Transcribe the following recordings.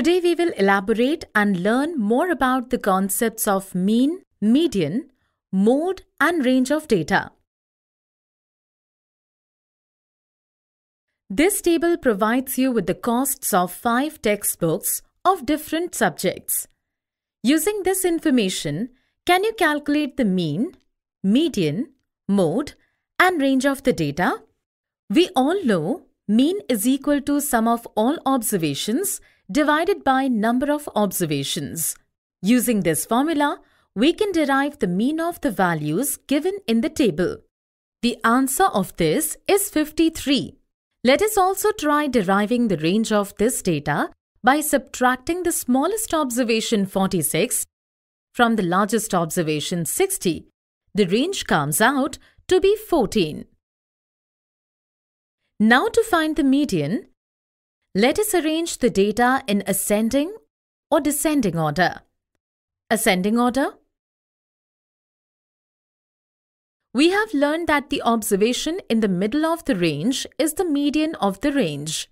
Today we will elaborate and learn more about the concepts of mean, median, mode and range of data. This table provides you with the costs of five textbooks of different subjects. Using this information, can you calculate the mean, median, mode and range of the data? We all know mean is equal to sum of all observations divided by number of observations. Using this formula, we can derive the mean of the values given in the table. The answer of this is 53. Let us also try deriving the range of this data by subtracting the smallest observation 46 from the largest observation 60. The range comes out to be 14. Now to find the median, let us arrange the data in ascending or descending order. Ascending order. We have learned that the observation in the middle of the range is the median of the range.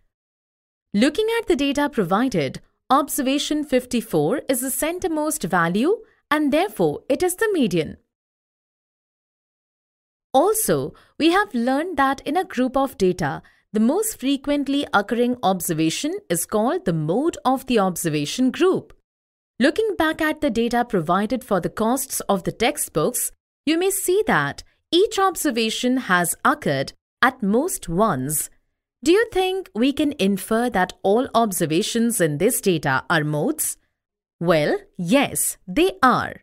Looking at the data provided, observation 54 is the centermost value and therefore it is the median. Also, we have learned that in a group of data, the most frequently occurring observation is called the mode of the observation group. Looking back at the data provided for the costs of the textbooks, you may see that each observation has occurred at most once. Do you think we can infer that all observations in this data are modes? Well, yes, they are.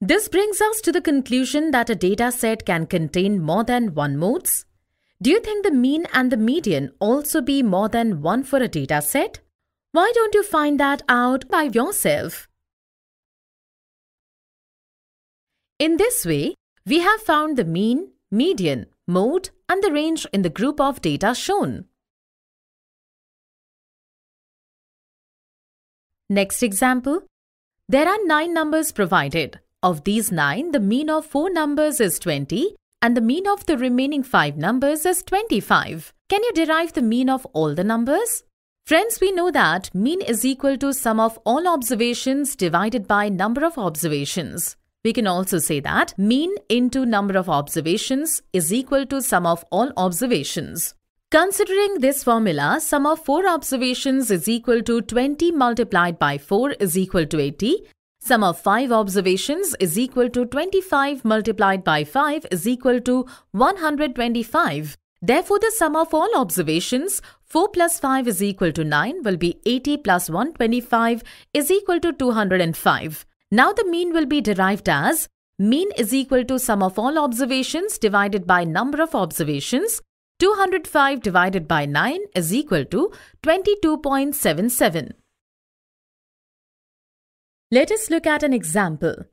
This brings us to the conclusion that a data set can contain more than one modes. Do you think the mean and the median also be more than one for a data set? Why don't you find that out by yourself? In this way, we have found the mean, median, mode and the range in the group of data shown. Next example. There are 9 numbers provided. Of these 9, the mean of 4 numbers is 20 and the mean of the remaining 5 numbers is 25. Can you derive the mean of all the numbers? Friends, we know that mean is equal to sum of all observations divided by number of observations. We can also say that mean into number of observations is equal to sum of all observations. Considering this formula, sum of 4 observations is equal to 20 multiplied by 4 is equal to 80 Sum of 5 observations is equal to 25 multiplied by 5 is equal to 125. Therefore, the sum of all observations 4 plus 5 is equal to 9 will be 80 plus 125 is equal to 205. Now the mean will be derived as mean is equal to sum of all observations divided by number of observations. 205 divided by 9 is equal to 22.77. Let us look at an example.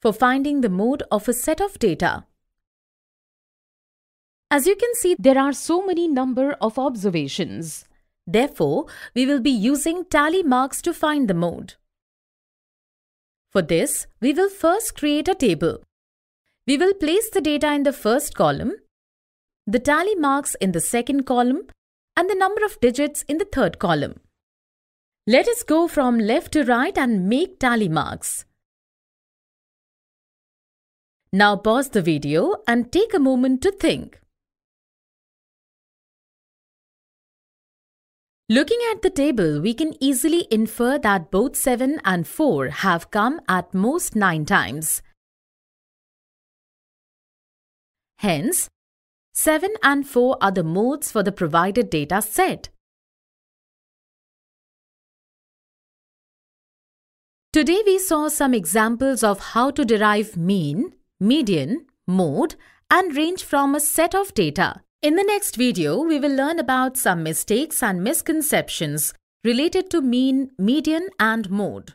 For finding the mode of a set of data. As you can see, there are so many number of observations. Therefore, we will be using tally marks to find the mode. For this, we will first create a table. We will place the data in the first column, the tally marks in the second column, and the number of digits in the third column. Let us go from left to right and make tally marks. Now pause the video and take a moment to think. Looking at the table, we can easily infer that both 7 and 4 have come at most 9 times. Hence, 7 and 4 are the modes for the provided data set. Today we saw some examples of how to derive mean, median, mode and range from a set of data. In the next video, we will learn about some mistakes and misconceptions related to mean, median and mode.